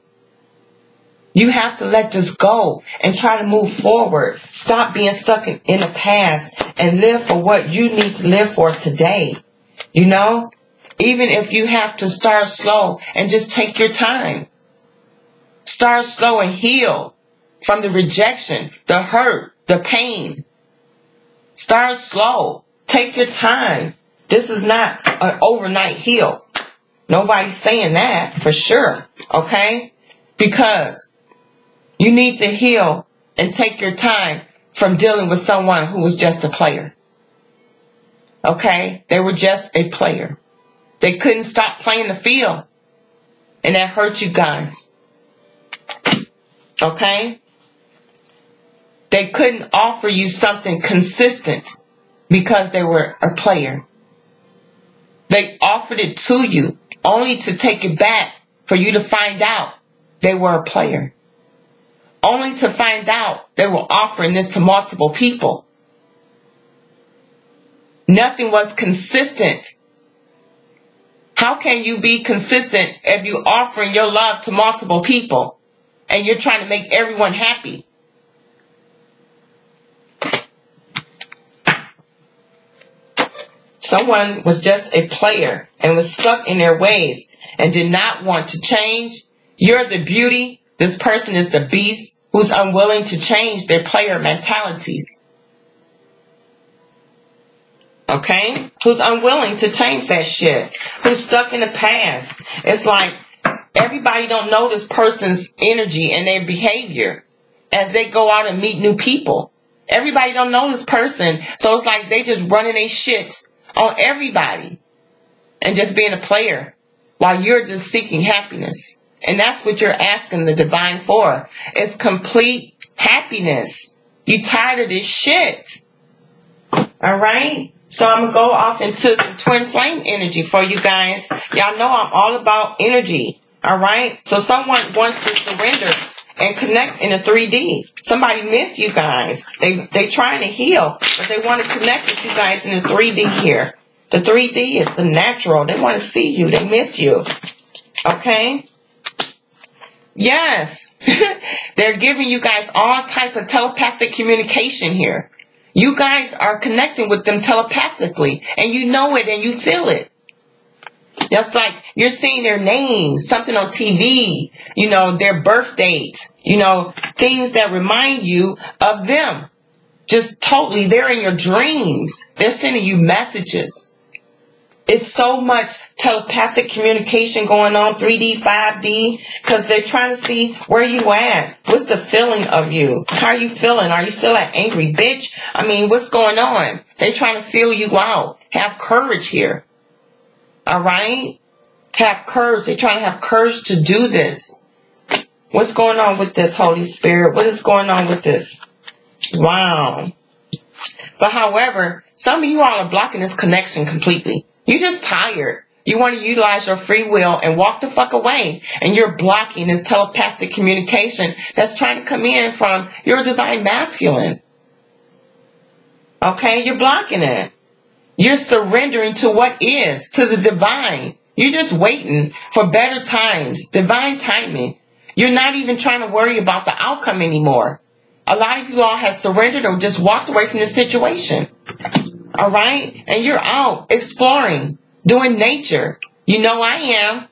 [SPEAKER 1] You have to let this go and try to move forward. Stop being stuck in, in the past and live for what you need to live for today. You know, even if you have to start slow and just take your time. Start slow and heal from the rejection, the hurt, the pain. Start slow. Take your time. This is not an overnight heal. Nobody's saying that for sure. Okay? Because you need to heal and take your time from dealing with someone who was just a player. Okay? They were just a player. They couldn't stop playing the field. And that hurt you guys. Okay? They couldn't offer you something consistent because they were a player. They offered it to you only to take it back for you to find out they were a player. Only to find out they were offering this to multiple people. Nothing was consistent. How can you be consistent if you're offering your love to multiple people and you're trying to make everyone happy? someone was just a player and was stuck in their ways and did not want to change, you're the beauty. This person is the beast who's unwilling to change their player mentalities. Okay? Who's unwilling to change that shit. Who's stuck in the past. It's like Everybody don't know this person's energy and their behavior as they go out and meet new people. Everybody don't know this person. So it's like they just running a shit on everybody and just being a player while you're just seeking happiness. And that's what you're asking the divine for. It's complete happiness. You tired of this shit. All right. So I'm gonna go off into some twin flame energy for you guys. Y'all know I'm all about energy. All right. So someone wants to surrender and connect in a 3D. Somebody miss you guys. They they trying to heal, but they want to connect with you guys in a 3D here. The 3D is the natural. They want to see you. They miss you. Okay. Yes. They're giving you guys all type of telepathic communication here. You guys are connecting with them telepathically and you know it and you feel it. That's like you're seeing their name, something on TV, you know, their birth dates, you know, things that remind you of them. Just totally, they're in your dreams. They're sending you messages. It's so much telepathic communication going on, 3D, 5D, because they're trying to see where you at. What's the feeling of you? How are you feeling? Are you still an angry bitch? I mean, what's going on? They're trying to feel you out. Have courage here. All right? Have courage. They're trying to have courage to do this. What's going on with this, Holy Spirit? What is going on with this? Wow. But however, some of you all are blocking this connection completely. You're just tired. You want to utilize your free will and walk the fuck away. And you're blocking this telepathic communication that's trying to come in from your divine masculine. Okay? You're blocking it. You're surrendering to what is, to the divine. You're just waiting for better times, divine timing. You're not even trying to worry about the outcome anymore. A lot of you all have surrendered or just walked away from the situation. All right. And you're out exploring, doing nature. You know I am.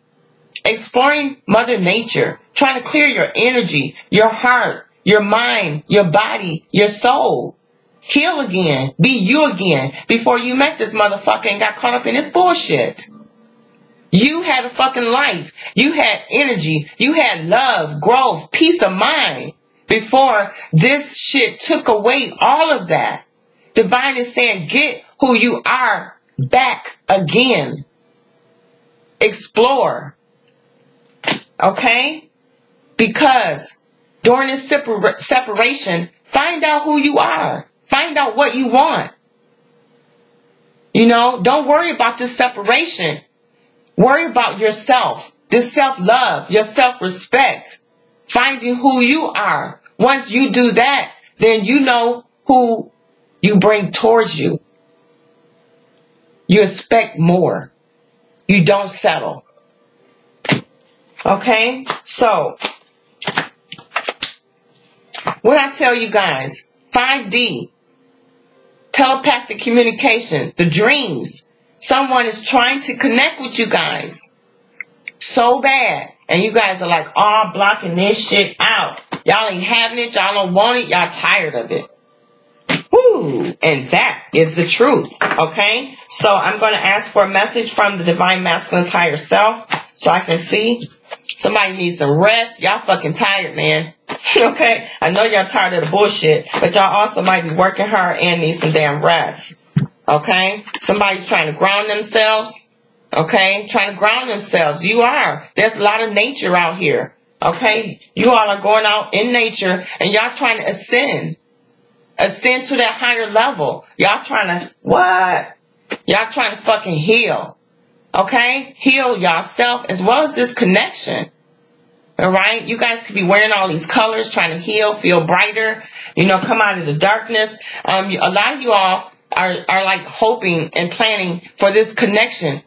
[SPEAKER 1] Exploring Mother Nature, trying to clear your energy, your heart, your mind, your body, your soul. Heal again. Be you again before you met this motherfucker and got caught up in this bullshit. You had a fucking life. You had energy. You had love, growth, peace of mind before this shit took away all of that. Divine is saying, get who you are back again. Explore. Okay? Because during this separ- separation, find out who you are. Find out what you want. You know, don't worry about this separation. Worry about yourself, this self love, your self respect, finding who you are. Once you do that, then you know who you bring towards you. You expect more. You don't settle. Okay? So, what I tell you guys, 5D, telepathic communication, the dreams, someone is trying to connect with you guys so bad. And you guys are like, oh, blocking this shit out. Y'all ain't having it. Y'all don't want it. Y'all tired of it. Woo! And that is the truth. Okay? So I'm going to ask for a message from the Divine Masculine's higher self so I can see. Somebody needs some rest. Y'all fucking tired, man. okay? I know y'all tired of the bullshit, but y'all also might be working hard and need some damn rest. Okay? Somebody's trying to ground themselves. Okay? Trying to ground themselves. You are. There's a lot of nature out here. Okay? You all are going out in nature and y'all trying to ascend ascend to that higher level. Y'all trying to, what? Y'all trying to fucking heal. Okay? Heal yourself as well as this connection. All right. You guys could be wearing all these colors, trying to heal, feel brighter, you know, come out of the darkness. Um, a lot of you all are, are like hoping and planning for this connection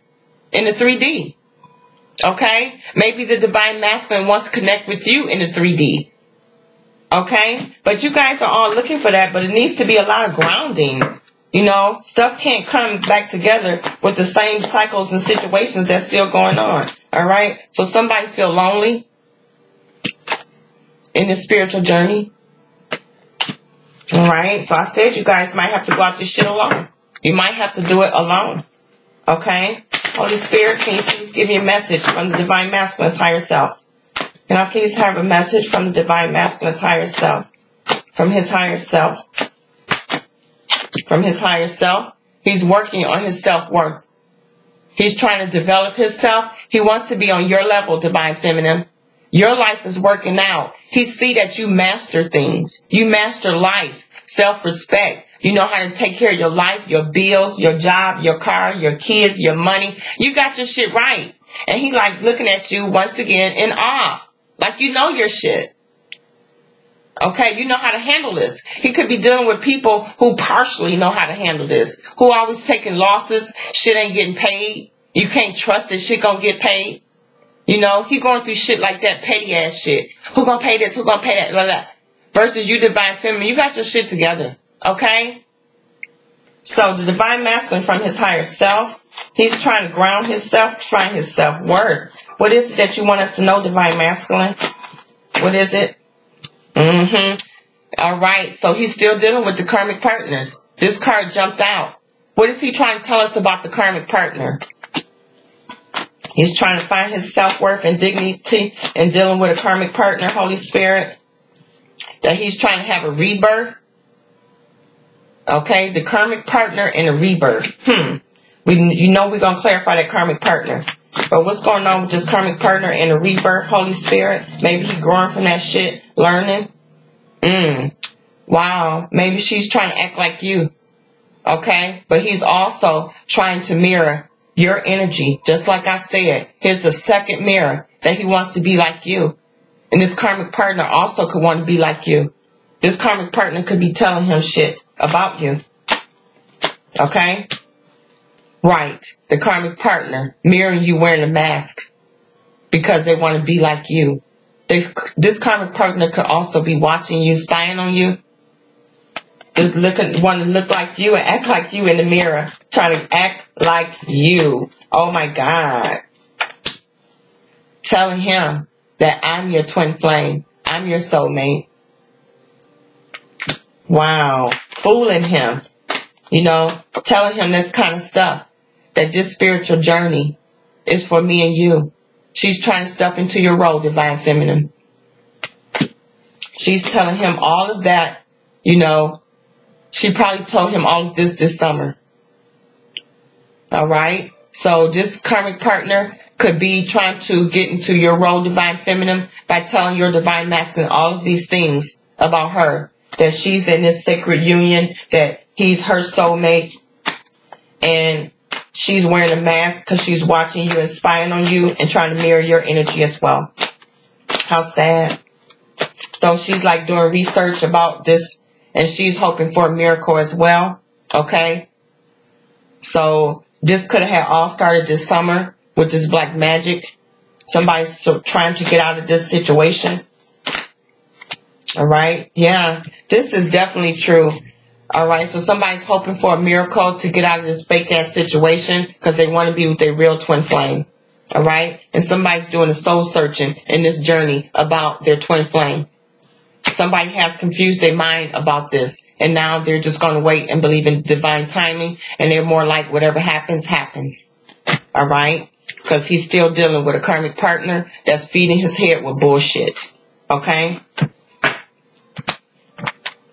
[SPEAKER 1] in the 3D. Okay. Maybe the divine masculine wants to connect with you in the 3D. Okay? But you guys are all looking for that, but it needs to be a lot of grounding. You know, stuff can't come back together with the same cycles and situations that's still going on. All right? So somebody feel lonely in the spiritual journey. All right? So I said you guys might have to go out this shit alone. You might have to do it alone. Okay? Holy Spirit, can you please give me a message from the Divine Masculine's higher self? Can I please have a message from the Divine Masculine's higher self? From his higher self. From his higher self. He's working on his self-worth. He's trying to develop himself. He wants to be on your level, Divine Feminine. Your life is working out. He see that you master things. You master life, self-respect. You know how to take care of your life, your bills, your job, your car, your kids, your money. You got your shit right. And he like looking at you once again in awe. Like you know your shit. Okay, you know how to handle this. He could be dealing with people who partially know how to handle this, who always taking losses, shit ain't getting paid. You can't trust that shit gonna get paid. You know, he going through shit like that petty ass shit. Who gonna pay this? Who gonna pay that? Blah, blah. Versus you divine feminine, you got your shit together. Okay? So the divine masculine from his higher self, he's trying to ground himself, trying his self worth. What is it that you want us to know, divine masculine? What is it? Mm-hmm. All right. So he's still dealing with the karmic partners. This card jumped out. What is he trying to tell us about the karmic partner? He's trying to find his self-worth and dignity in dealing with a karmic partner, Holy Spirit. That he's trying to have a rebirth. Okay, the karmic partner and a rebirth. Hmm. We, you know we're going to clarify that karmic partner. But what's going on with this karmic partner and the rebirth, Holy Spirit? Maybe he growing from that shit, learning. Mm. Wow. Maybe she's trying to act like you. Okay? But he's also trying to mirror your energy. Just like I said, here's the second mirror that he wants to be like you. And this karmic partner also could want to be like you. This karmic partner could be telling him shit about you. Okay? Right. The karmic partner mirroring you wearing a mask because they want to be like you. This, this karmic partner could also be watching you, spying on you. Just looking, want to look like you and act like you in the mirror. Trying to act like you. Oh my God. Telling him that I'm your twin flame. I'm your soulmate. Wow. Fooling him. You know, telling him this kind of stuff. That this spiritual journey is for me and you. She's trying to step into your role, divine feminine. She's telling him all of that, you know. She probably told him all of this this summer. All right. So this karmic partner could be trying to get into your role, divine feminine, by telling your divine masculine all of these things about her. That she's in this sacred union, that he's her soulmate, and she's wearing a mask because she's watching you and spying on you and trying to mirror your energy as well. How sad. So she's like doing research about this and she's hoping for a miracle as well. Okay. So this could have all started this summer with this black magic. Somebody's so trying to get out of this situation. All right. Yeah. This is definitely true. All right, so somebody's hoping for a miracle to get out of this fake ass situation because they want to be with their real twin flame. All right, and somebody's doing a soul searching in this journey about their twin flame. Somebody has confused their mind about this, and now they're just going to wait and believe in divine timing, and they're more like whatever happens, happens. All right, because he's still dealing with a karmic partner that's feeding his head with bullshit. Okay.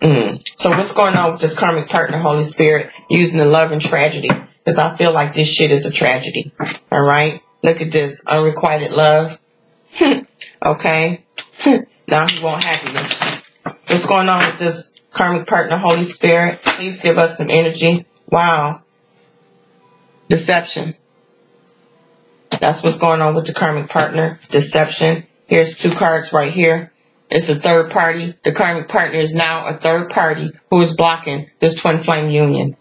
[SPEAKER 1] Mm. So what's going on with this karmic partner, Holy Spirit, using the love and tragedy? Because I feel like this shit is a tragedy. All right. Look at this unrequited love. okay. now he want happiness. What's going on with this karmic partner, Holy Spirit? Please give us some energy. Wow. Deception. That's what's going on with the karmic partner. Deception. Here's two cards right here. It's a third party. The karmic partner is now a third party who is blocking this twin flame union.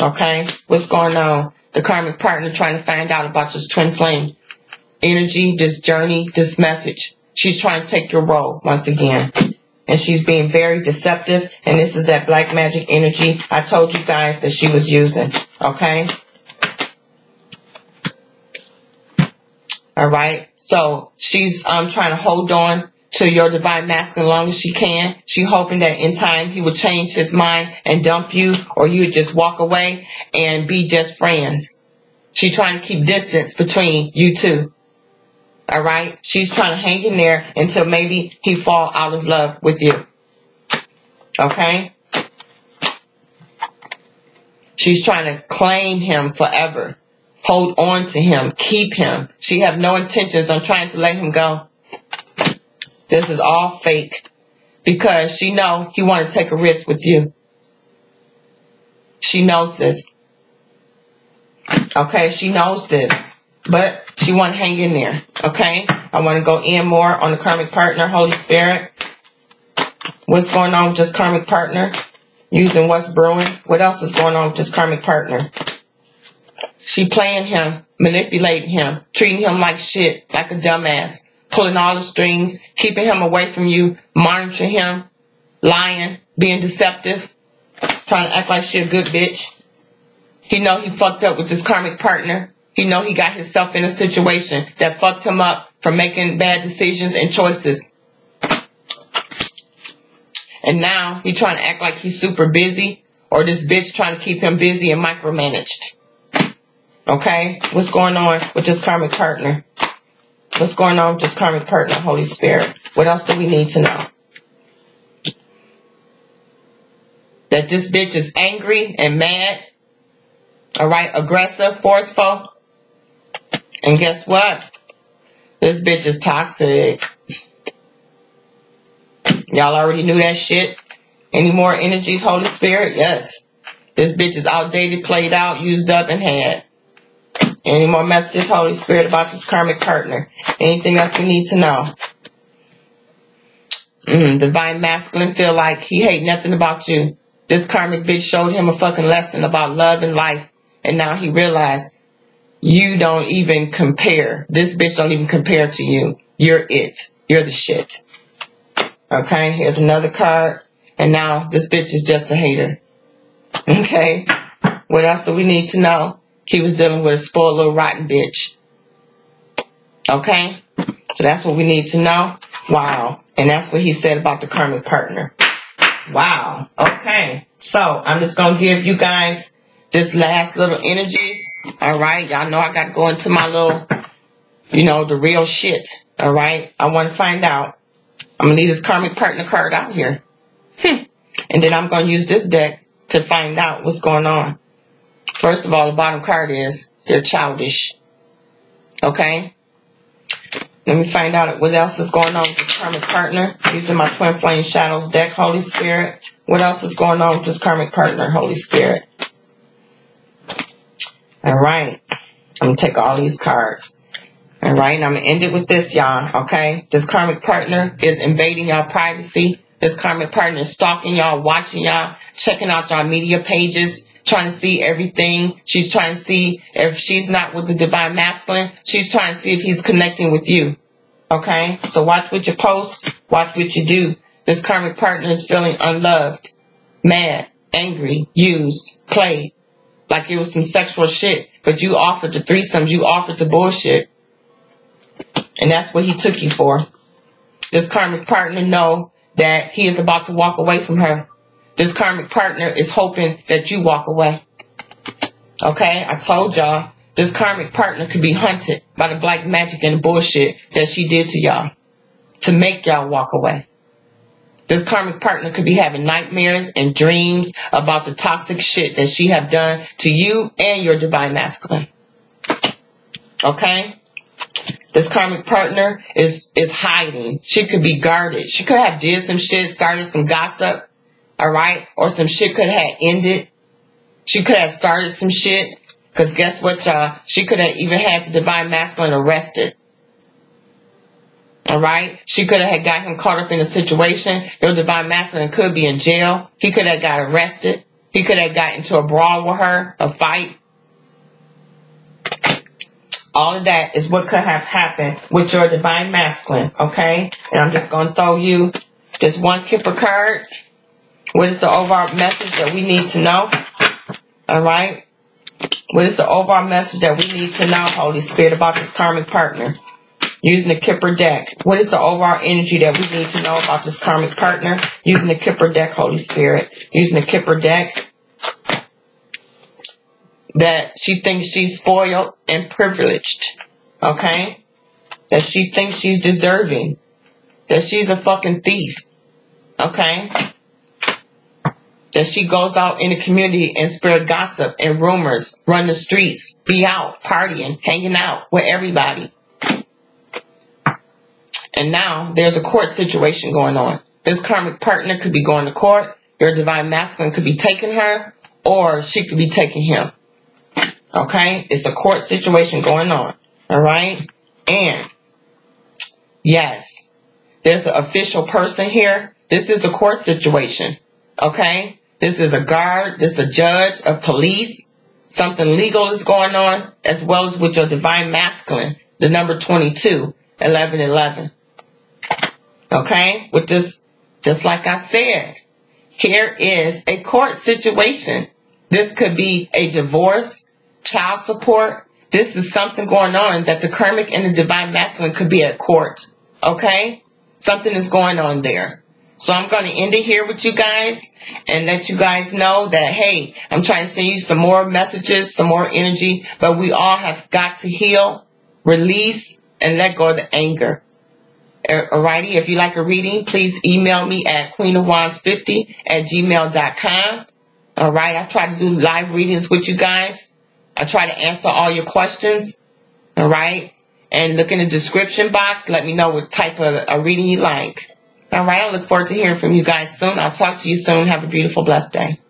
[SPEAKER 1] Okay? What's going on? The karmic partner trying to find out about this twin flame energy, this journey, this message. She's trying to take your role once again. And she's being very deceptive. And this is that black magic energy I told you guys that she was using. Okay? All right. So she's um trying to hold on to your divine masculine long as she can. She hoping that in time he would change his mind and dump you or you would just walk away and be just friends. She's trying to keep distance between you two. All right. She's trying to hang in there until maybe he fall out of love with you. Okay. She's trying to claim him forever. Hold on to him. Keep him. She have no intentions on trying to let him go. This is all fake because she know he want to take a risk with you. She knows this. Okay, she knows this. But she want to hang in there. Okay? I want to go in more on the karmic partner, Holy Spirit. What's going on with this karmic partner? Using what's brewing. What else is going on with this karmic partner? She playing him, manipulating him, treating him like shit, like a dumbass, pulling all the strings, keeping him away from you, monitoring him, lying, being deceptive, trying to act like she a good bitch. He know he fucked up with his karmic partner. He know he got himself in a situation that fucked him up from making bad decisions and choices. And now he trying to act like he's super busy or this bitch trying to keep him busy and micromanaged. Okay? What's going on with this karmic partner? What's going on with this karmic partner, Holy Spirit? What else do we need to know? That this bitch is angry and mad all right, aggressive, forceful. And guess what? This bitch is toxic. Y'all already knew that shit. Any more energies, Holy Spirit? Yes. This bitch is outdated, played out, used up, and had. Any more messages, Holy Spirit, about this karmic partner? Anything else we need to know? Mm, divine masculine feel like he hate nothing about you. This karmic bitch showed him a fucking lesson about love and life. And now he realized you don't even compare. This bitch don't even compare to you. You're it. You're the shit. Okay, here's another card. And now this bitch is just a hater. Okay, what else do we need to know? He was dealing with a spoiled little rotten bitch. Okay, so that's what we need to know. Wow. And that's what he said about the karmic partner. Wow. Okay, so I'm just going to give you guys this last little energies. All right. Y'all know I got to go into my little, you know, the real shit. All right. I want to find out. I'm going to need this karmic partner card out here. Hmm. And then I'm going to use this deck to find out what's going on. First of all, the bottom card is they're childish. Okay. Let me find out what else is going on with this karmic partner. Using my Twin Flame Shadows deck, Holy Spirit. What else is going on with this karmic partner, Holy Spirit? All right. I'm going to take all these cards. All right. I'm going to end it with this, y'all. Okay. This karmic partner is invading y'all privacy. This karmic partner is stalking y'all, watching y'all, checking out y'all media pages, trying to see everything. She's trying to see if she's not with the divine masculine. She's trying to see if he's connecting with you. Okay. So watch what you post. Watch what you do. This karmic partner is feeling unloved, mad, angry, used, played like it was some sexual shit, but you offered the threesomes, you offered the bullshit. And that's what he took you for. This karmic partner know that he is about to walk away from her. This karmic partner is hoping that you walk away. Okay, I told y'all, this karmic partner could be hunted by the black magic and the bullshit that she did to y'all to make y'all walk away. This karmic partner could be having nightmares and dreams about the toxic shit that she have done to you and your divine masculine. Okay? This karmic partner is, is hiding. She could be guarded. She could have did some shit, started some gossip. Alright? Or some shit could have ended. She could have started some shit. Cause guess what, y'all? She could have even had the divine masculine arrested. All right. She could have got him caught up in a situation. Your divine masculine could be in jail. He could have got arrested. He could have got into a brawl with her, a fight. All of that is what could have happened with your divine masculine. Okay. And I'm just going to throw you just one Kipper card. What is the overall message that we need to know? All right. What is the overall message that we need to know, Holy Spirit, about this karmic partner? using the Kipper deck. What is the overall energy that we need to know about this karmic partner? Using the Kipper deck, Holy Spirit. Using the Kipper deck. that she thinks she's spoiled and privileged. Okay? That she thinks she's deserving. That she's a fucking thief. Okay? That she goes out in the community and spread gossip and rumors, run the streets, be out, partying, hanging out with everybody. And now there's a court situation going on. This karmic partner could be going to court. Your divine masculine could be taking her or she could be taking him. Okay? It's a court situation going on. All right? And yes, there's an official person here. This is a court situation. Okay? This is a guard. This is a judge, a police. Something legal is going on as well as with your divine masculine, the number 22, 11, 11. Okay? With this, just like I said, here is a court situation. This could be a divorce, child support. This is something going on that the karmic and the divine masculine could be at court. Okay? Something is going on there. So I'm going to end it here with you guys and let you guys know that, hey, I'm trying to send you some more messages, some more energy, but we all have got to heal, release, and let go of the anger. Uh, alrighty, if you like a reading, please email me at queenofwands50 at gmail.com. Alright, I try to do live readings with you guys. I try to answer all your questions. Alright, and look in the description box. Let me know what type of a reading you like. Alright, I look forward to hearing from you guys soon. I'll talk to you soon. Have a beautiful, blessed day.